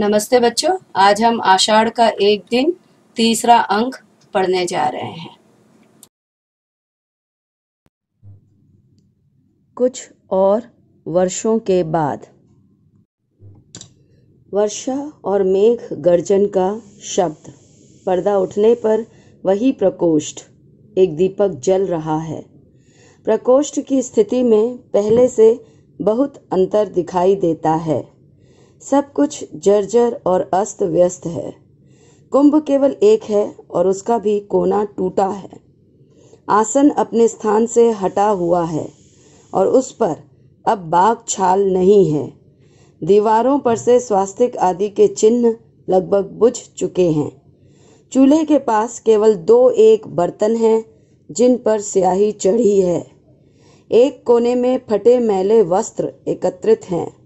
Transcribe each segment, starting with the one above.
नमस्ते बच्चों, आज हम आषाढ़ का एक दिन, तीसरा अंक पढ़ने जा रहे हैं। कुछ और वर्षों के बाद। वर्षा और मेघ गर्जन का शब्द। पर्दा उठने पर वही प्रकोष्ठ। एक दीपक जल रहा है। प्रकोष्ठ की स्थिति में पहले से बहुत अंतर दिखाई देता है। सब कुछ जर्जर और अस्त व्यस्त है। कुंभ केवल एक है और उसका भी कोना टूटा है। आसन अपने स्थान से हटा हुआ है और उस पर अब बाघ छाल नहीं है। दीवारों पर से स्वास्तिक आदि के चिन्ह लगभग बुझ चुके हैं। चूल्हे के पास केवल दो एक बर्तन हैं, जिन पर स्याही चढ़ी है। एक कोने में फटे मैले वस्त्र एकत्रित हैं।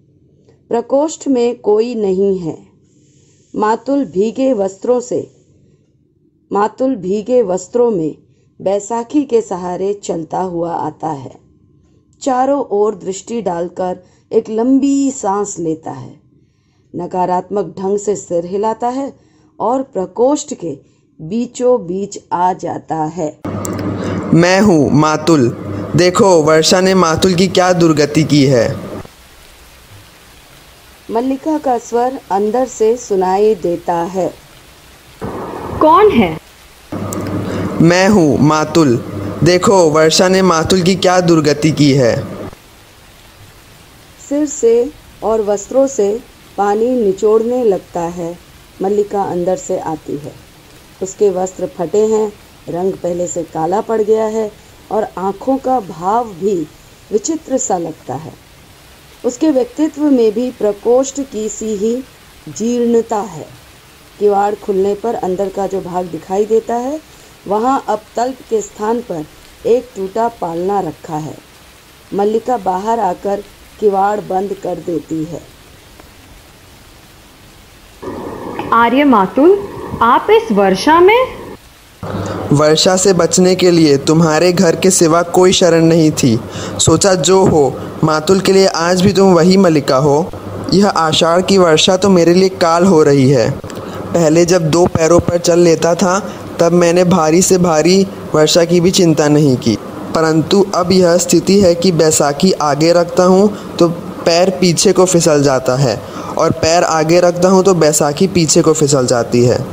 प्रकोष्ठ में कोई नहीं है। मातुल भीगे वस्त्रों से, मातुल भीगे वस्त्रों में बैसाखी के सहारे चलता हुआ आता है। चारों ओर दृष्टि डालकर एक लंबी सांस लेता है। नकारात्मक ढंग से सिर हिलाता है और प्रकोष्ठ के बीचों बीच आ जाता है। मैं हूँ मातुल। देखो, वर्षा ने मातुल की क्या दुर्गति की है। मल्लिका का स्वर अंदर से सुनाई देता है। कौन है? मैं हूँ मातुल। देखो वर्षा ने मातुल की क्या दुर्गति की है। सिर से और वस्त्रों से पानी निचोड़ने लगता है। मल्लिका अंदर से आती है। उसके वस्त्र फटे हैं रंग पहले से काला पड़ गया है और आँखों का भाव भी विचित्र सा लगता है। उसके व्यक्तित्व में भी प्रकोष्ठ की सी ही जीर्णता है। किवाड़ खुलने पर अंदर का जो भाग दिखाई देता है, वहाँ अब तल्प के स्थान पर एक टूटा पालना रखा है। मल्लिका बाहर आकर किवाड़ बंद कर देती है। आर्य मातुल आप इस वर्षा में वर्षा से बचने के लिए तुम्हारे घर के सिवा कोई शरण नहीं थी। सोचा जो हो, मातुल के लिए आज भी तुम वही मलिका हो। यह आषाढ़ की वर्षा तो मेरे लिए काल हो रही है। पहले जब दो पैरों पर चल लेता था, तब मैंने भारी से भारी वर्षा की भी चिंता नहीं की। परंतु अब यह स्थिति है कि बैसाखी आगे रखता हूँ तो पैर पीछे को फिसल जाता है, और पैर आगे रखता हूँ तो बैसाखी पीछे को फिसल जाती है।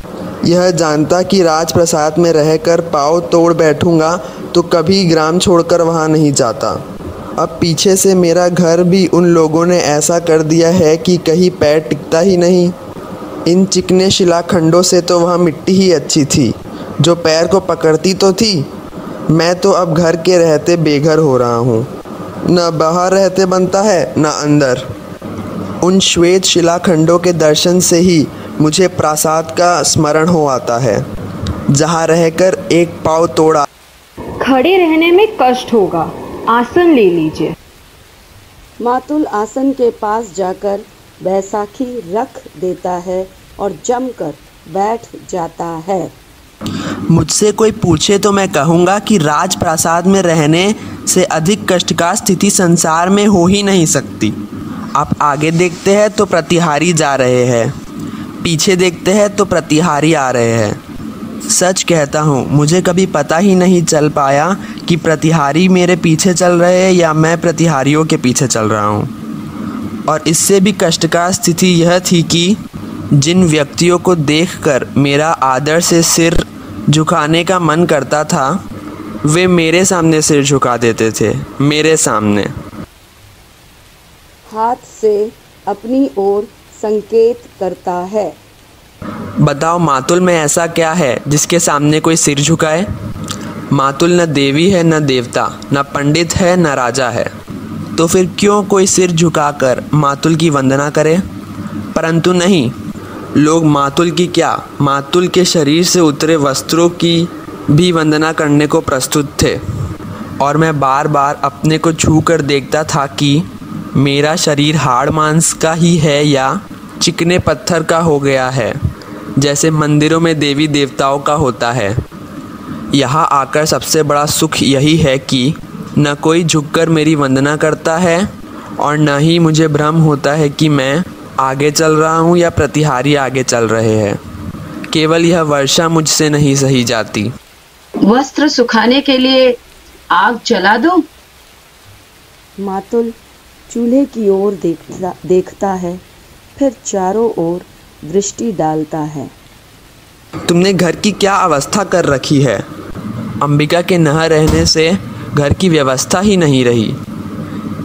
यह जानता कि राजप्रसाद में रहकर पाँव तोड़ बैठूँगा तो कभी ग्राम छोड़कर वहाँ नहीं जाता। अब पीछे से मेरा घर भी उन लोगों ने ऐसा कर दिया है कि कहीं पैर टिकता ही नहीं। इन चिकने शिलाखंडों से तो वहाँ मिट्टी ही अच्छी थी, जो पैर को पकड़ती तो थी। मैं तो अब घर के रहते बेघर हो रहा हूँ। न बाहर रहते बनता है, न अंदर। उन श्वेत शिलाखंडों के दर्शन से ही मुझे प्रासाद का स्मरण हो आता है जहाँ रहकर एक पाव तोड़ा। खड़े रहने में कष्ट होगा आसन ले लीजिए। मातुल आसन के पास जाकर बैसाखी रख देता है और जमकर बैठ जाता है। मुझसे कोई पूछे तो मैं कहूँगा कि राज राजप्रासाद में रहने से अधिक कष्ट का स्थिति संसार में हो ही नहीं सकती। आप आगे देखते हैं तो प्रतिहारी जा रहे हैं। पीछे देखते हैं तो प्रतिहारी आ रहे हैं। सच कहता हूँ, मुझे कभी पता ही नहीं चल पाया कि प्रतिहारी मेरे पीछे चल रहे हैं या मैं प्रतिहारियों के पीछे चल रहा हूँ। और इससे भी कष्टकार स्थिति यह थी कि जिन व्यक्तियों को देखकर मेरा आदर से सिर झुकाने का मन करता था, वे मेरे सामने सिर झुका देते थे, मेरे सामने। हाथ से अपनी ओर संकेत करता है। बताओ, मातुल में ऐसा क्या है जिसके सामने कोई सिर झुकाए? मातुल न देवी है, न देवता, न पंडित है, न राजा है। तो फिर क्यों कोई सिर झुकाकर मातुल की वंदना करे? परंतु नहीं, लोग मातुल की क्या, मातुल के शरीर से उतरे वस्त्रों की भी वंदना करने को प्रस्तुत थे। और मैं बार बार अपने को छू कर देखता था कि मेरा शरीर हाड़ मांस का ही है या चिकने पत्थर का हो गया है जैसे मंदिरों में देवी देवताओं का होता है। यहाँ आकर सबसे बड़ा सुख यही है कि न कोई झुककर मेरी वंदना करता है और न ही मुझे भ्रम होता है कि मैं आगे चल रहा हूँ या प्रतिहारी आगे चल रहे हैं। केवल यह वर्षा मुझसे नहीं सही जाती। वस्त्र सुखाने के लिए आग जला दो? मातुल चूल्हे की ओर देखता देखता है। फिर चारों ओर दृष्टि डालता है। तुमने घर की क्या अवस्था कर रखी है? अंबिका के न रहने से घर की व्यवस्था ही नहीं रही।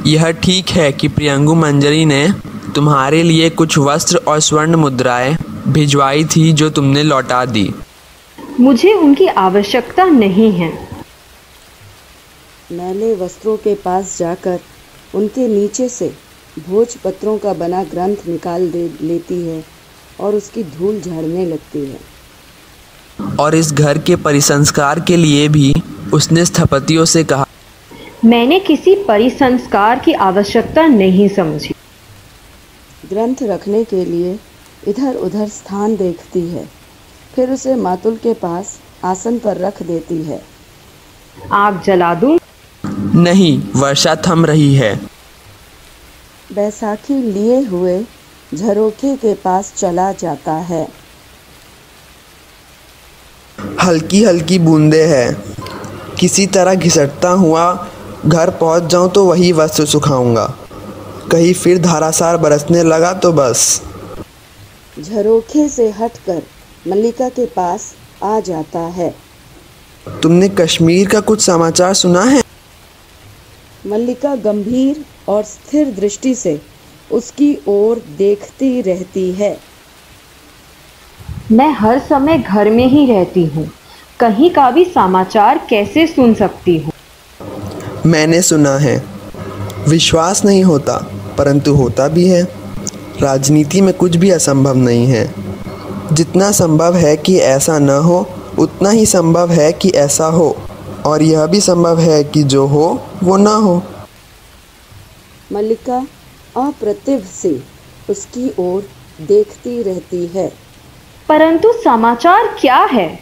यह ठीक है कि प्रियंगु मंजरी ने तुम्हारे लिए कुछ वस्त्र और स्वर्ण मुद्राएँ भिजवाई थी जो तुमने लौटा दी। मुझे उनकी आवश्यकता नहीं है। मैंने वस्त्रों के पास जाकर उनके नीचे से भोजपत्रों का बना ग्रंथ निकाल दे लेती है और उसकी धूल झाड़ने लगती है। और इस घर के परिसंस्कार के लिए भी उसने स्थपतियों से कहा मैंने किसी परिसंस्कार की आवश्यकता नहीं समझी। ग्रंथ रखने के लिए इधर उधर स्थान देखती है फिर उसे मातुल के पास आसन पर रख देती है। आग जला दूँ? नहीं वर्षा थम रही है। बैसाखी लिए हुए झरोखे के पास चला जाता है। हल्की हल्की बूंदे हैं। किसी तरह घिसटता हुआ घर पहुँच जाऊँ तो वही वस्त्र सुखाऊँगा। कहीं फिर धारासार बरसने लगा तो बस। झरोखे से हटकर मल्लिका के पास आ जाता है। तुमने कश्मीर का कुछ समाचार सुना है? मल्लिका गंभीर और स्थिर दृष्टि से उसकी ओर देखती रहती है। मैं हर समय घर में ही रहती हूँ। कहीं का भी समाचार कैसे सुन सकती हूँ? मैंने सुना है। विश्वास नहीं होता परंतु होता भी है। राजनीति में कुछ भी असंभव नहीं है। जितना संभव है कि ऐसा न हो उतना ही संभव है कि ऐसा हो। और यह भी संभव है कि जो हो वो ना हो। मल्लिका अप्रतिभ से उसकी ओर देखती रहती है। परंतु समाचार क्या है?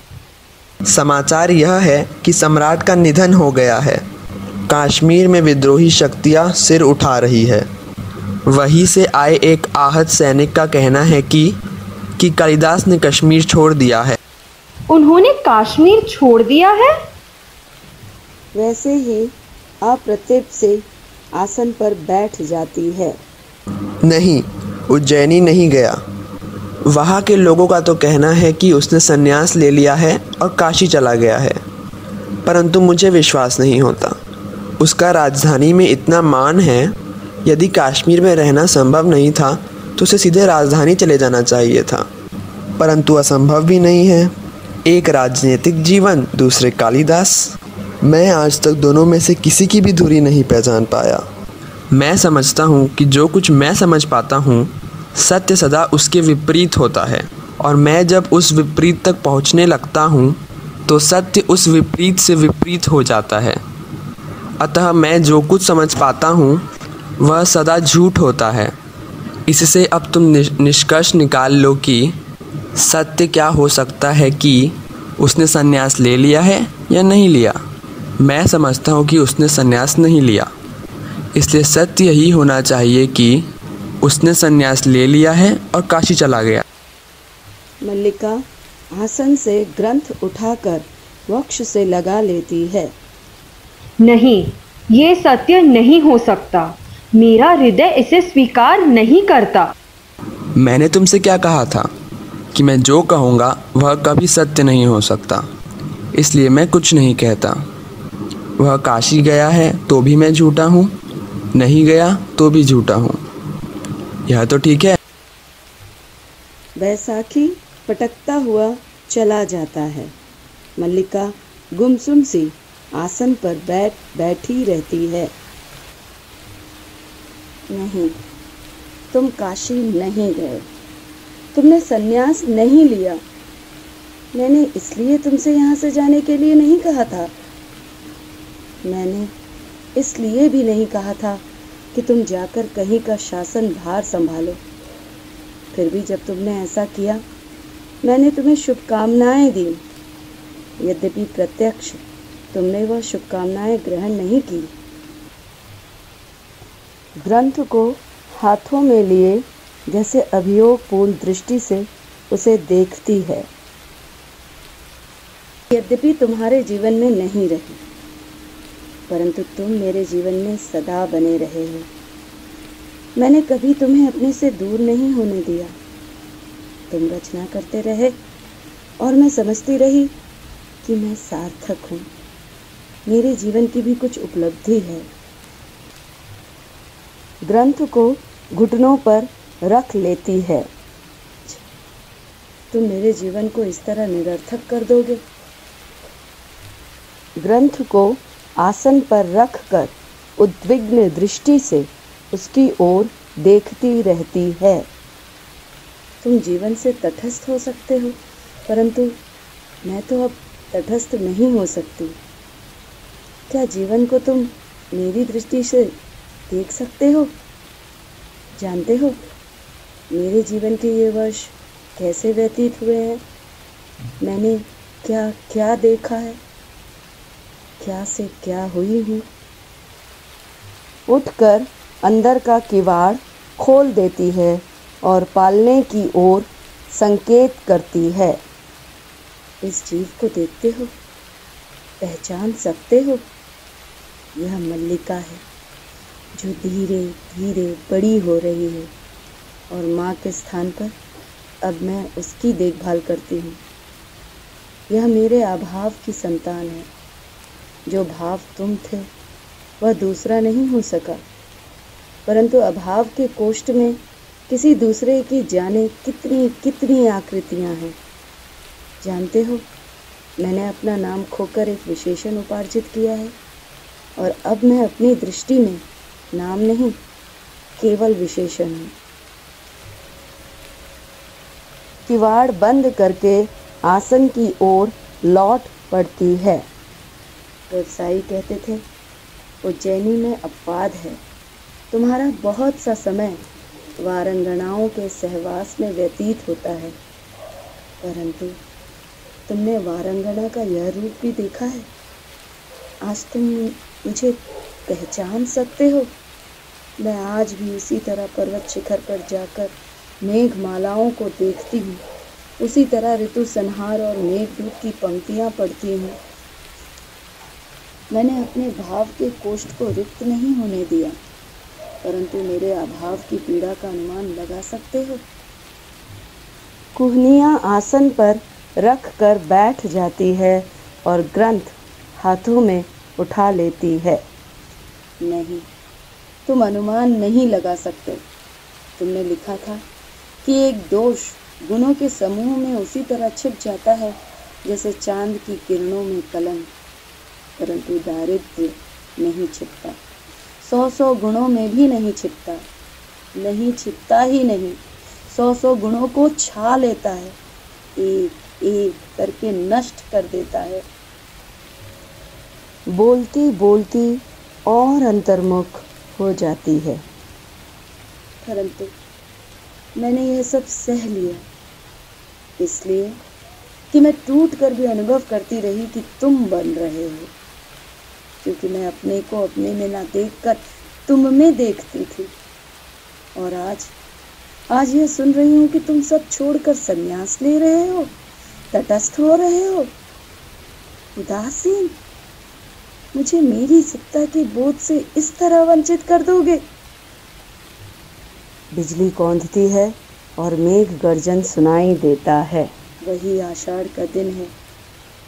समाचार यह है कि सम्राट का निधन हो गया है। कश्मीर में विद्रोही शक्तियाँ सिर उठा रही है। वहीं से आए एक आहत सैनिक का कहना है कि कि कालिदास ने कश्मीर छोड़ दिया है। उन्होंने कश्मीर छोड़ दिया है? वैसे ही अप्रतिभ से आसन पर बैठ जाती है। नहीं, उज्जैनी नहीं गया। वहाँ के लोगों का तो कहना है कि उसने संन्यास ले लिया है और काशी चला गया है। परंतु मुझे विश्वास नहीं होता। उसका राजधानी में इतना मान है, यदि कश्मीर में रहना संभव नहीं था तो उसे सीधे राजधानी चले जाना चाहिए था। परंतु असंभव भी नहीं है। एक राजनीतिक जीवन, दूसरे कालिदास। मैं आज तक दोनों में से किसी की भी दूरी नहीं पहचान पाया। मैं समझता हूँ कि जो कुछ मैं समझ पाता हूँ, सत्य सदा उसके विपरीत होता है। और मैं जब उस विपरीत तक पहुँचने लगता हूँ तो सत्य उस विपरीत से विपरीत हो जाता है। अतः मैं जो कुछ समझ पाता हूँ, वह सदा झूठ होता है। इससे अब तुम निष्कर्ष निकाल लो कि सत्य क्या हो सकता है कि उसने संन्यास ले लिया है या नहीं लिया। मैं समझता हूँ कि उसने संन्यास नहीं लिया। इसलिए सत्य यही होना चाहिए कि उसने संन्यास ले लिया है और काशी चला गया। मल्लिका आसन से ग्रंथ उठाकर वक्ष से लगा लेती है। नहीं ये सत्य नहीं हो सकता। मेरा हृदय इसे स्वीकार नहीं करता। मैंने तुमसे क्या कहा था? कि मैं जो कहूँगा वह कभी सत्य नहीं हो सकता। इसलिए मैं कुछ नहीं कहता। वह काशी गया है तो भी मैं झूठा हूँ। नहीं गया तो भी झूठा हूँ। यह तो ठीक है। बैसाखी पटकता हुआ चला जाता है। मल्लिका गुमसुम सी आसन पर बैठ, बैठी रहती है। नहीं, तुम काशी नहीं गए। तुमने सन्यास नहीं लिया। मैंने इसलिए तुमसे यहाँ से जाने के लिए नहीं कहा था। मैंने इसलिए भी नहीं कहा था कि तुम जाकर कहीं का शासन भार संभालो। फिर भी जब तुमने ऐसा किया, मैंने तुम्हें शुभकामनाएँ दी। यद्यपि प्रत्यक्ष तुमने वह शुभकामनाएँ ग्रहण नहीं की। ग्रंथ को हाथों में लिए जैसे अभियोगपूर्ण दृष्टि से उसे देखती है। यद्यपि तुम्हारे जीवन में नहीं रही। परंतु तुम मेरे जीवन में सदा बने रहे हो। मैंने कभी तुम्हें अपने से दूर नहीं होने दिया। तुम रचना करते रहे और मैं समझती रही कि मैं सार्थक हूँ। मेरे जीवन की भी कुछ उपलब्धि है। ग्रंथ को घुटनों पर रख लेती है। तुम मेरे जीवन को इस तरह निरर्थक कर दोगे। ग्रंथ को आसन पर रख कर उद्विग्न दृष्टि से उसकी ओर देखती रहती है। तुम जीवन से तटस्थ हो सकते हो, परंतु मैं तो अब तटस्थ नहीं हो सकती। क्या जीवन को तुम मेरी दृष्टि से देख सकते हो? जानते हो, मेरे जीवन के ये वर्ष कैसे व्यतीत हुए हैं? मैंने क्या क्या देखा है? क्या से क्या हुई हूँ? उठकर अंदर का किवाड़ खोल देती है और पालने की ओर संकेत करती है। इस जीव को देखते हो? पहचान सकते हो? यह मल्लिका है, जो धीरे धीरे बड़ी हो रही है और माँ के स्थान पर अब मैं उसकी देखभाल करती हूँ। यह मेरे अभाव की संतान है। जो भाव तुम थे, वह दूसरा नहीं हो सका। परंतु अभाव के कोष्ठ में किसी दूसरे की जाने कितनी कितनी आकृतियाँ हैं। जानते हो, मैंने अपना नाम खोकर एक विशेषण उपार्जित किया है, और अब मैं अपनी दृष्टि में नाम नहीं, केवल विशेषण हूँ। किवाड़ बंद करके आसन की ओर लौट पड़ती है। व्यवसायी कहते थे, उज्जैनी में अपवाद है। तुम्हारा बहुत सा समय वारंगणाओं के सहवास में व्यतीत होता है। परंतु तुमने वारंगणा का यह रूप भी देखा है। आज तुम मुझे पहचान सकते हो। मैं आज भी उसी तरह पर्वत शिखर पर जाकर मेघ मालाओं को देखती हूँ। उसी तरह ऋतु संहार और मेघदूत की पंक्तियाँ पढ़ती हूँ। मैंने अपने भाव के कोष्ठ को रिक्त नहीं होने दिया। परंतु मेरे अभाव की पीड़ा का अनुमान लगा सकते हो? कुहनिया आसन पर रख कर बैठ जाती है और ग्रंथ हाथों में उठा लेती है। नहीं तुम अनुमान नहीं लगा सकते। तुमने लिखा था कि एक दोष गुणों के समूह में उसी तरह छिप जाता है जैसे चाँद की किरणों में कलंक परंतु दारिद्र्य नहीं छिपता। सौ सौ गुणों में भी नहीं छिपता। नहीं छिपता ही नहीं। सौ सौ गुणों को छा लेता है। एक एक करके नष्ट कर देता है। बोलती बोलती और अंतर्मुख हो जाती है। परंतु मैंने यह सब सह लिया। इसलिए कि मैं टूट कर भी अनुभव करती रही कि तुम बन रहे हो। क्योंकि मैं अपने को अपने में ना देखकर तुम में देखती थी। और आज आज यह सुन रही हूँ कि तुम सब छोड़कर संन्यास ले रहे हो तटस्थ हो रहे हो। उदासीन मुझे मेरी सत्ता के बोध से इस तरह वंचित कर दोगे? बिजली कौंधती है और मेघ गर्जन सुनाई देता है। वही आषाढ़ का दिन है।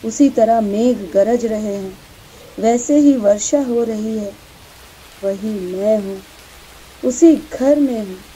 उसी तरह मेघ गरज रहे हैं। वैसे ही वर्षा हो रही है। वही मैं हूँ। उसी घर में हूँ।